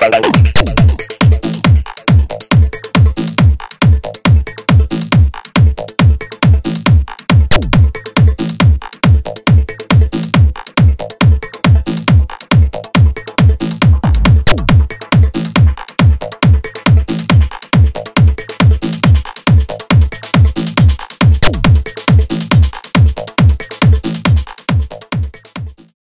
Bye-bye.